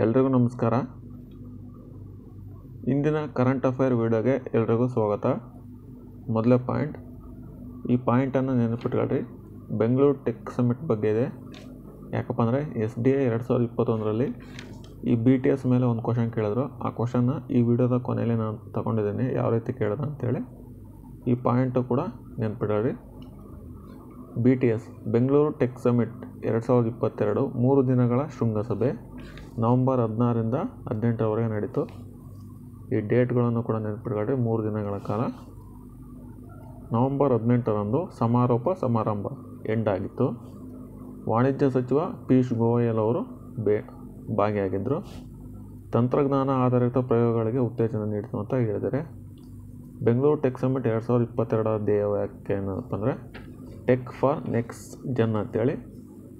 ಎಲ್ರಿಗೂ ನಮಸ್ಕಾರ. ಇಂದಿನ ಕರೆಂಟ್ ಅಫೇರ್ ವಿಡಿಯೋಗೆ ಎಲ್ರಿಗೂ ಸ್ವಾಗತ. ಮೊದಲೇ ಪಾಯಿಂಟ್ ಈ ಪಾಯಿಂಟನ್ನು ನೆನಪಿಟ್ಕೊಳ್ರಿ. ಬೆಂಗಳೂರು ಟೆಕ್ ಸಮಿಟ್ ಬಗ್ಗೆ ಇದೆ. ಯಾಕಪ್ಪ ಅಂದರೆ ಎಸ್ ಡಿ ಎ ಎರಡು ಸಾವಿರದ ಇಪ್ಪತ್ತೊಂದರಲ್ಲಿ ಈ ಬಿ ಟಿ ಎಸ್ ಮೇಲೆ ಒಂದು ಕ್ವಶನ್ ಕೇಳಿದ್ರು. ಆ ಕ್ವಶನ್ನ ಈ ವಿಡಿಯೋದ ಕೊನೆಯಲ್ಲಿ ನಾನು ತಗೊಂಡಿದ್ದೀನಿ. ಯಾವ ರೀತಿ ಕೇಳಿದೆ ಅಂತೇಳಿ. ಈ ಪಾಯಿಂಟು ಕೂಡ ನೆನ್ಪಿಡ್ರಿ B T S Bengaluru tech summit ಎರಡು ಸಾವಿರದ ಇಪ್ಪತ್ತೆರಡು, ಮೂರು ದಿನಗಳ ಶೃಂಗಸಭೆ. ನವಂಬರ್ ಹದಿನಾರರಿಂದ ಹದಿನೆಂಟರವರೆಗೆ ನಡೀತು. ಈ ಡೇಟ್ಗಳನ್ನು ಕೂಡ ನೆನಪಿಟ್ಕೊಳ್ರಿ ಮೂರು ದಿನಗಳ ಕಾಲ. ನವಂಬರ್ ಹದಿನೆಂಟರಂದು ಸಮಾರೋಪ, ಸಮಾರಂಭ ಎಂಡ್ ಆಗಿತ್ತು ವಾಣಿಜ್ಯ ಸಚಿವ ಪಿಯೂಷ್ ಗೋಯಲ್ ಅವರು ಬೇ ಭಾಗಿಯಾಗಿದ್ದರು ತಂತ್ರಜ್ಞಾನ ಆಧಾರಿತ ಪ್ರಯೋಗಗಳಿಗೆ ಉತ್ತೇಜನ ನೀಡಿತು ಅಂತ ಹೇಳಿದ್ದಾರೆ. ಬೆಂಗಳೂರು ಟೆಕ್ ಸಮಿಟ್ ಎರಡು ಸಾವಿರದ ಇಪ್ಪತ್ತೆರಡರ ಧ್ಯೇಯ ವ್ಯಾಖ್ಯೆ ಏನಪ್ಪ ಅಂದರೆ ಟೆಕ್ ಫಾರ್ ನೆಕ್ಸ್ಟ್ ಜನ್ ಅಂತೇಳಿ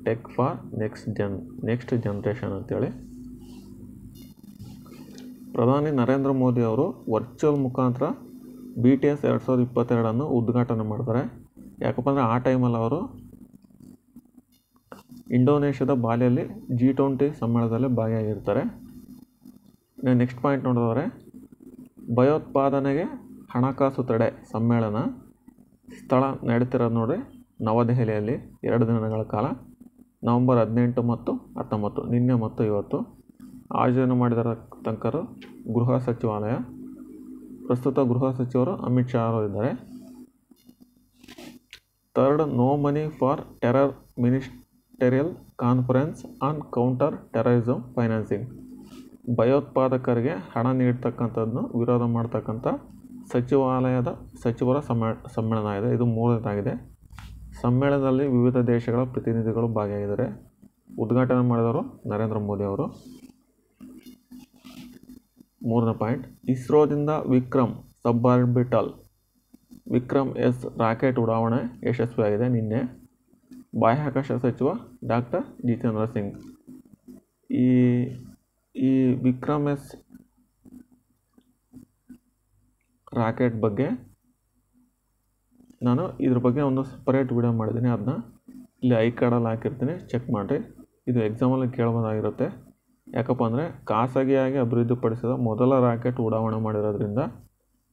tech for next gen next generation ಅಂತೇಳಿ. ಪ್ರಧಾನಿ ನರೇಂದ್ರ ಮೋದಿ ಅವರು ವರ್ಚುವಲ್ ಮುಖಾಂತರ ಬಿ ಟಿ ಎಸ್ ಎರಡು ಸಾವಿರದ ಇಪ್ಪತ್ತೆರಡನ್ನು ಉದ್ಘಾಟನೆ ಮಾಡ್ತಾರೆ. ಯಾಕಪ್ಪ ಅಂದರೆ ಆ ಟೈಮಲ್ಲಿ ಅವರು ಇಂಡೋನೇಷ್ಯಾದ ಬಾಲಿಯಲ್ಲಿ ಜಿ ಟ್ವೆಂಟಿ ಸಮ್ಮೇಳನದಲ್ಲಿ ಭಾಗಿಯಾಗಿರ್ತಾರೆ. ನೆಕ್ಸ್ಟ್ ಪಾಯಿಂಟ್ ನೋಡಿದ್ರೆ ಭಯೋತ್ಪಾದನೆಗೆ ಹಣಕಾಸು ತಡೆ ಸಮ್ಮೇಳನ ಸ್ಥಳ ನಡೀತಿರೋದು ನೋಡಿ ನವದೆಹಲಿಯಲ್ಲಿ ಎರಡು ದಿನಗಳ ಕಾಲ. ನವಂಬರ್ ಹದಿನೆಂಟು ಮತ್ತು ಹತ್ತೊಂಬತ್ತು, ನಿನ್ನೆ ಮತ್ತು ಇವತ್ತು ಆಯೋಜನೆ ಮಾಡಿದರ ತನಕರು ಗೃಹ ಸಚಿವಾಲಯ, ಪ್ರಸ್ತುತ ಗೃಹ ಸಚಿವರು ಅಮಿತ್ ಶಾ ಅವರು ಇದ್ದಾರೆ. Third, no money for terror ministerial conference on counter terrorism financing. ಭಯೋತ್ಪಾದಕರಿಗೆ ಹಣ ನೀಡ್ತಕ್ಕಂಥದ್ದನ್ನು ವಿರೋಧ ಮಾಡ್ತಕ್ಕಂಥ ಸಚಿವಾಲಯದ ಸಚಿವರ ಸಮ್ಮೇ ಸಮ್ಮೇಳನ ಇದೆ. ಇದು ಮೂರನೇದಾಗಿದೆ. ಸಮ್ಮೇಳನದಲ್ಲಿ ವಿವಿಧ ದೇಶಗಳ ಪ್ರತಿನಿಧಿಗಳು ಭಾಗಿಯಾಗಿದ್ದಾರೆ. ಉದ್ಘಾಟನೆ ಮಾಡಿದವರು ನರೇಂದ್ರ ಮೋದಿ ಅವರು. ಮೂರನೇ point, ಇಸ್ರೋದಿಂದ Vikram suborbital Vikram S rocket ಉಡಾವಣೆ ಯಶಸ್ವಿಯಾಗಿದೆ. ನಿನ್ನೆ ಬಾಹ್ಯಾಕಾಶ ಸಚಿವ ಡಾಕ್ಟರ್ ಜಿತೇಂದ್ರ ಸಿಂಗ್. ಈ ಈ ವಿಕ್ರಮ್ ಎಸ್ ರಾಕೆಟ್ ಬಗ್ಗೆ ನಾನು ಇದ್ರ ಬಗ್ಗೆ ಒಂದು ಸಪರೇಟ್ ವಿಡಿಯೋ ಮಾಡಿದ್ದೀನಿ. ಅದನ್ನ ಇಲ್ಲಿ ಐ ಕಾರ್ಡಲ್ಲಿ ಹಾಕಿರ್ತೀನಿ. ಚೆಕ್ ಮಾಡಿರಿ. ಇದು ಎಕ್ಸಾಮಲ್ಲಿ ಕೇಳ್ಬೋದಾಗಿರುತ್ತೆ. ಯಾಕಪ್ಪ ಅಂದರೆ ಖಾಸಗಿಯಾಗಿ ಅಭಿವೃದ್ಧಿಪಡಿಸಿದ ಮೊದಲ ರಾಕೆಟ್ ಉಡಾವಣೆ ಮಾಡಿರೋದ್ರಿಂದ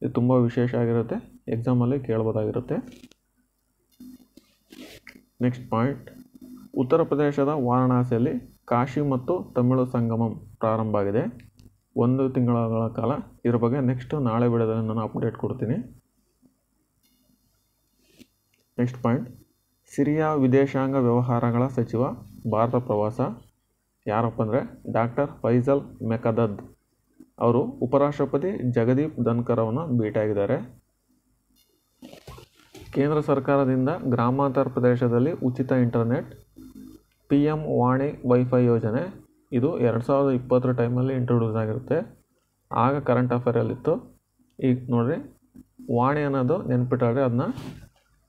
ಇದು ತುಂಬ ವಿಶೇಷ ಆಗಿರುತ್ತೆ. ಎಕ್ಸಾಮಲ್ಲಿ ಕೇಳ್ಬೋದಾಗಿರುತ್ತೆ. ನೆಕ್ಸ್ಟ್ ಪಾಯಿಂಟ್ ಉತ್ತರ ಪ್ರದೇಶದ ವಾರಣಾಸಿಯಲ್ಲಿ ಕಾಶಿ ಮತ್ತು ತಮಿಳು ಸಂಗಮಂ ಪ್ರಾರಂಭ ಆಗಿದೆ. ಒಂದು ತಿಂಗಳ ಕಾಲ. ಇದ್ರ ಬಗ್ಗೆ ನೆಕ್ಸ್ಟ್ ನಾಳೆ ವಿಡಿಯೋದಲ್ಲಿ ನಾನು ಅಪ್ಡೇಟ್ ಕೊಡ್ತೀನಿ. Next point. ಸಿರಿಯಾ ವಿದೇಶಾಂಗ ವ್ಯವಹಾರಗಳ ಸಚಿವ, ಭಾರತ ಪ್ರವಾಸ. ಯಾರಪ್ಪ ಅಂದರೆ ಡಾಕ್ಟರ್ ಫೈಜಲ್ ಮೆಕದದ್ ಅವರು ಉಪರಾಷ್ಟ್ರಪತಿ ಜಗದೀಪ್ ಧನ್ಕರ್ ಅವರನ್ನು ಭೇಟಿಯಾಗಿದ್ದಾರೆ ಕೇಂದ್ರ ಸರ್ಕಾರದಿಂದ ಗ್ರಾಮಾಂತರ ಪ್ರದೇಶದಲ್ಲಿ ಉಚಿತ ಇಂಟರ್ನೆಟ್ ಪಿ ಎಂ ವಾಣಿ ವೈಫೈ ಯೋಜನೆ. ಇದು ಎರಡು ಸಾವಿರದ ಇಪ್ಪತ್ತರ ಟೈಮಲ್ಲಿ ಇಂಟ್ರೊಡ್ಯೂಸ್ ಆಗಿರುತ್ತೆ. ಆಗ ಕರೆಂಟ್ ಅಫೇರಲ್ಲಿತ್ತು ಈಗ ನೋಡಿರಿ, ವಾಣಿ ಅನ್ನೋದು ನೆನ್ಪಿಟ್ಟಾರೆ ಅದನ್ನ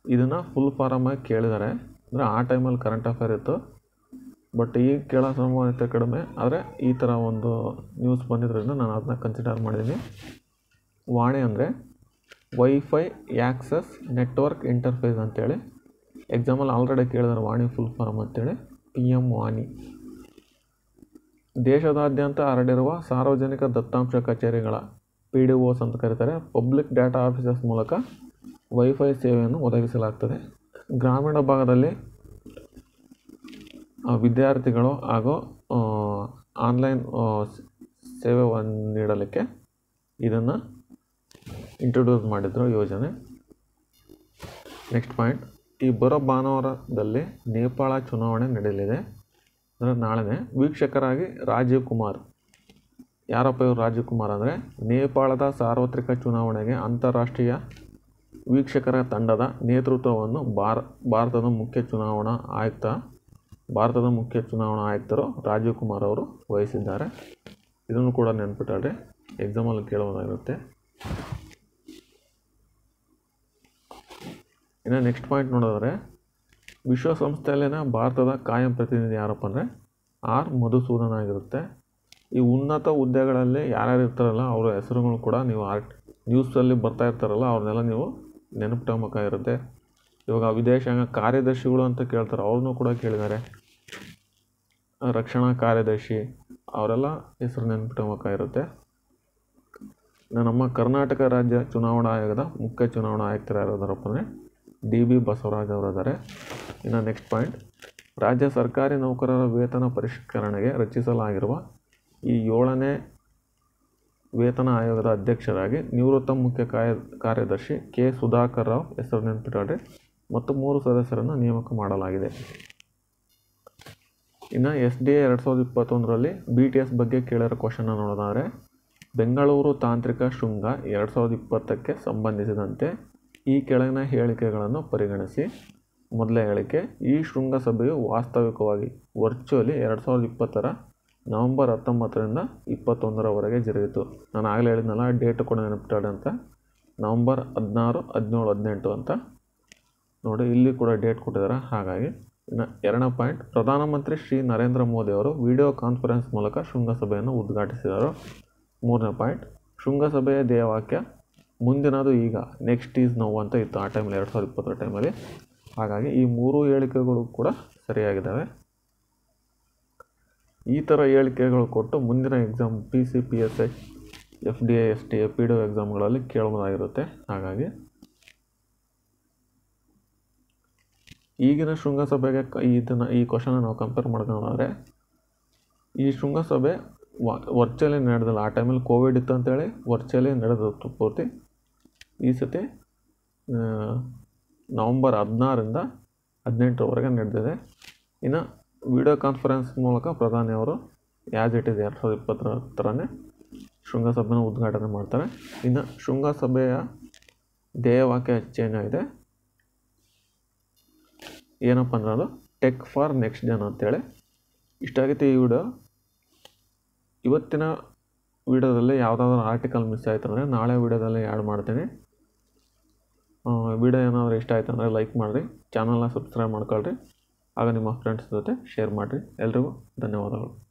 ಇದನ್ನು ಫುಲ್ ಫಾರಮಾಗಿ ಕೇಳಿದ್ದಾರೆ ಅಂದರೆ ಆ ಟೈಮಲ್ಲಿ ಕರೆಂಟ್ ಅಫೇರ್ ಇತ್ತು. ಬಟ್ ಈಗ ಕೇಳೋ ಸಂಭವನೀಯತೆ ಕಡಿಮೆ. ಆದರೆ ಈ ಥರ ಒಂದು ನ್ಯೂಸ್ ಬಂದಿದ್ದರಿಂದ ನಾನು ಅದನ್ನ ಕನ್ಸಿಡರ್ ಮಾಡಿದ್ದೀನಿ ವಾಣಿ ಅಂದರೆ ವೈಫೈ ಆ್ಯಕ್ಸಸ್ ನೆಟ್ವರ್ಕ್ ಇಂಟರ್ಫೇಸ್ ಅಂತೇಳಿ. ಎಕ್ಸಾಮಲ್ ಆಲ್ರೆಡಿ ಕೇಳಿದಾರೆ ವಾಣಿ ಫುಲ್ ಫಾರಮ್ ಅಂತೇಳಿ. ಪಿ ಎಂ ವಾಣಿ. ದೇಶದಾದ್ಯಂತ ಹರಡಿರುವ ಸಾರ್ವಜನಿಕ ದತ್ತಾಂಶ ಕಚೇರಿಗಳ ಪಿ ಡಿ ಓಸ್ ಅಂತ ಕರೀತಾರೆ. ಪಬ್ಲಿಕ್ ಡಾಟಾ ಆಫೀಸಸ್ ಮೂಲಕ ವೈಫೈ ಸೇವೆಯನ್ನು ಒದಗಿಸಲಾಗ್ತದೆ. ಗ್ರಾಮೀಣ ಭಾಗದಲ್ಲಿ ವಿದ್ಯಾರ್ಥಿಗಳು ಹಾಗೂ ಆನ್ಲೈನ್ ಸೇವೆಯನ್ನು ನೀಡಲಿಕ್ಕೆ ಇದನ್ನು ಇಂಟ್ರೊಡ್ಯೂಸ್ ಮಾಡಿದ್ರು ಯೋಜನೆ. ನೆಕ್ಸ್ಟ್ ಪಾಯಿಂಟ್ ಈ ಬರೋ ಭಾನುವಾರದಲ್ಲಿ ನೇಪಾಳ ಚುನಾವಣೆ ನಡೆಯಲಿದೆ. ಅಂದರೆ ನಾಳೆನೇ ವೀಕ್ಷಕರಾಗಿ ರಾಜೀವ್ ಕುಮಾರ್. ಯಾರಪ್ಪ ಇವರು ರಾಜೀವ್ ಕುಮಾರ್ ಅಂದರೆ ನೇಪಾಳದ ಸಾರ್ವತ್ರಿಕ ಚುನಾವಣೆಗೆ ಅಂತಾರಾಷ್ಟ್ರೀಯ ವೀಕ್ಷಕರ ತಂಡದ ನೇತೃತ್ವವನ್ನು ಭಾರ, ಭಾರತದ ಮುಖ್ಯ ಚುನಾವಣಾ ಆಯುಕ್ತ, ಭಾರತದ ಮುಖ್ಯ ಚುನಾವಣಾ ಆಯುಕ್ತರು ರಾಜೀವ್ ಕುಮಾರ್ ಅವರು ವಹಿಸಿದ್ದಾರೆ. ಇದನ್ನು ಕೂಡ ನೆನ್ಪಿಟ್ಟಾರೆ ಎಕ್ಸಾಮಲ್ಲಿ ಕೇಳೋದಾಗಿರುತ್ತೆ. ಇನ್ನು ನೆಕ್ಸ್ಟ್ ಪಾಯಿಂಟ್ ನೋಡಿದ್ರೆ, ವಿಶ್ವಸಂಸ್ಥೆಯಲ್ಲಿನ ಭಾರತದ ಕಾಯಂ ಪ್ರತಿನಿಧಿ ಯಾರಪ್ಪ ಅಂದರೆ ಆರ್ ಮಧುಸೂದನ್ ಆಗಿರುತ್ತೆ. ಈ ಉನ್ನತ ಹುದ್ದೆಗಳಲ್ಲಿ ಯಾರ್ಯಾರು ಇರ್ತಾರಲ್ಲ, ಅವರ ಹೆಸರುಗಳು ಕೂಡ ನೀವು ಆರ್ಟ್ ನ್ಯೂಸಲ್ಲಿ ಬರ್ತಾ ಇರ್ತಾರಲ್ಲ, ಅವ್ರನ್ನೆಲ್ಲ ನೀವು ನೆನಪಿಟ್ಕೋಬೇಕಾಗಿರುತ್ತೆ ಇವಾಗ ವಿದೇಶಾಂಗ ಕಾರ್ಯದರ್ಶಿಗಳು ಅಂತ ಕೇಳ್ತಾರೆ, ಅವ್ರನ್ನೂ ಕೂಡ ಕೇಳಿದ್ದಾರೆ. ರಕ್ಷಣಾ ಕಾರ್ಯದರ್ಶಿ, ಅವರೆಲ್ಲ ಹೆಸರು ಇರುತ್ತೆ. ನಮ್ಮ ಕರ್ನಾಟಕ ರಾಜ್ಯ ಚುನಾವಣಾ ಆಯೋಗದ ಮುಖ್ಯ ಚುನಾವಣಾ ಆಯುಕ್ತರಾಗಿರೋದಾರಪ್ಪ ಅಂದರೆ ಡಿ ಬಿ ಬಸವರಾಜ್ ಅವರಿದ್ದಾರೆ ಇನ್ನು ನೆಕ್ಸ್ಟ್ ಪಾಯಿಂಟ್, ರಾಜ್ಯ ಸರ್ಕಾರಿ ನೌಕರರ ವೇತನ ಪರಿಷ್ಕರಣೆಗೆ ರಚಿಸಲಾಗಿರುವ ಈ ಏಳನೇ ವೇತನ ಆಯೋಗದ ಅಧ್ಯಕ್ಷರಾಗಿ ನಿವೃತ್ತ ಮುಖ್ಯ ಕಾರ್ಯ, ಕಾರ್ಯದರ್ಶಿ ಕೆ. ಸುಧಾಕರ್ ರಾವ್ ಹೆಸರು ನೆನಪಿಟ್ಟಾರೆ ಮತ್ತು ಮೂರು ಸದಸ್ಯರನ್ನು ನೇಮಕ ಮಾಡಲಾಗಿದೆ. ಇನ್ನು ಎಸ್ ಡಿ ಎ ಎರಡು ಸಾವಿರದ ಇಪ್ಪತ್ತೊಂದರಲ್ಲಿ ಬಿ ಟಿ ಎಸ್ ಬಗ್ಗೆ ಕೇಳಿರೋ ಕ್ವಶನ್ನ ನೋಡೋದಾದರೆ ಬೆಂಗಳೂರು ತಾಂತ್ರಿಕ ಶೃಂಗ ಎರಡು ಸಾವಿರದ ಇಪ್ಪತ್ತಕ್ಕೆ ಸಂಬಂಧಿಸಿದಂತೆ ಈ ಕೆಳಗಿನ ಹೇಳಿಕೆಗಳನ್ನು ಪರಿಗಣಿಸಿ. ಮೊದಲ ಹೇಳಿಕೆ, ಈ ಶೃಂಗಸಭೆಯು ವಾಸ್ತವಿಕವಾಗಿ ವರ್ಚುವಲಿ ಎರಡು ಸಾವಿರದ ಇಪ್ಪತ್ತರ ನವಂಬರ್ ಹತ್ತೊಂಬತ್ತರಿಂದ ಇಪ್ಪತ್ತೊಂದರವರೆಗೆ ಜರುಗಿತು. ನಾನು ಆಗಲೇ ಹೇಳಿದ್ನಲ್ಲ, ಡೇಟ್ ಕೂಡ ನೆನಪಿಟ್ಟಾಡ ಅಂತ. ನವಂಬರ್ ಹದಿನಾರು, ಹದಿನೇಳು, ಹದಿನೆಂಟು ಅಂತ. ನೋಡಿ, ಇಲ್ಲಿ ಕೂಡ ಡೇಟ್ ಕೊಟ್ಟಿದ್ದಾರೆ. ಹಾಗಾಗಿ, ಇನ್ನು ಎರಡನೇ ಪಾಯಿಂಟ್, ಪ್ರಧಾನಮಂತ್ರಿ ಶ್ರೀ ನರೇಂದ್ರ ಮೋದಿ ಅವರು ವಿಡಿಯೋ ಕಾನ್ಫರೆನ್ಸ್ ಮೂಲಕ ಶೃಂಗಸಭೆಯನ್ನು ಉದ್ಘಾಟಿಸಿದರು. ಮೂರನೇ ಪಾಯಿಂಟ್, ಶೃಂಗಸಭೆಯ ಧ್ಯೇಯವಾಕ್ಯ ಮುಂದಿನದು ಈಗ ನೆಕ್ಸ್ಟ್ ಈಸ್ ನೋವು ಅಂತ ಇತ್ತು ಆ ಟೈಮಲ್ಲಿ ಎರಡು ಸಾವಿರದ ಇಪ್ಪತ್ತರ ಟೈಮಲ್ಲಿ ಹಾಗಾಗಿ, ಈ ಮೂರು ಹೇಳಿಕೆಗಳು ಕೂಡ ಸರಿಯಾಗಿದ್ದಾವೆ. ಈ ಥರ ಹೇಳಿಕೆಗಳು ಕೊಟ್ಟು ಮುಂದಿನ exam P C P S I F D A S T A P D ಎಕ್ಸಾಮ್ಗಳಲ್ಲಿ ಕೇಳ್ಬೋದಾಗಿರುತ್ತೆ ಹಾಗಾಗಿ ಈಗಿನ ಶೃಂಗಸಭೆಗೆ ಇದನ್ನು ಈ ಕ್ವಶನ ನಾವು ಕಂಪೇರ್ ಮಾಡ್ಕೊಂಡ್ರೆ, ಈ ಶೃಂಗಸಭೆ ವರ್ಚುವಲಿ ನಡೆದಿಲ್ಲ. ಆ ಟೈಮಲ್ಲಿ ಕೋವಿಡ್ ಇತ್ತು ಅಂತೇಳಿ ವರ್ಚುವಲಿ ನಡೆದಿತ್ತು ಪೂರ್ತಿ. ಈ ಸತಿ ನವಂಬರ್ ಹದಿನಾರರಿಂದ ಹದಿನೆಂಟರವರೆಗೆ ನಡೆದಿದೆ. ಇನ್ನು ವಿಡಿಯೋ ಕಾನ್ಫರೆನ್ಸ್ ಮೂಲಕ ಪ್ರಧಾನಿಯವರು ಯಾಸ್ ಇಟ್ ಇಸ್ ಎರಡು ಸಾವಿರದ ಇಪ್ಪತ್ತರ ಥರನೇ ಶೃಂಗಸಭೆನ ಉದ್ಘಾಟನೆ ಮಾಡ್ತಾರೆ. ಇನ್ನು ಶೃಂಗಸಭೆಯ ಧ್ಯೇಯವಾಕ್ಯ ಚೇಂಜ್ ಆಗಿದೆ. ಏನಪ್ಪ ಅಂದ್ರೆ ಅದು ಟೆಕ್ ಫಾರ್ ನೆಕ್ಸ್ಟ್ ಜನ ಅಂತೇಳಿ. ಇಷ್ಟಾಗಿತ್ತು ಈ ವಿಡಿಯೋ. ಇವತ್ತಿನ ವಿಡಿಯೋದಲ್ಲಿ ಯಾವುದಾದ್ರೂ ಆರ್ಟಿಕಲ್ ಮಿಸ್ ಆಯಿತು ಅಂದರೆ ನಾಳೆ ವಿಡಿಯೋದಲ್ಲಿ ಆ್ಯಡ್ ಮಾಡ್ತೀನಿ. ವಿಡಿಯೋ ಏನಾದರೂ ಇಷ್ಟ ಆಯಿತು ಲೈಕ್ ಮಾಡಿರಿ. ಚಾನಲ್ನ ಸಬ್ಸ್ಕ್ರೈಬ್ ಮಾಡ್ಕೊಳ್ರಿ. ಆಗ ನಿಮ್ಮ ಫ್ರೆಂಡ್ಸ್ ಜೊತೆ ಶೇರ್ ಮಾಡಿರಿ. ಎಲ್ರಿಗೂ ಧನ್ಯವಾದಗಳು.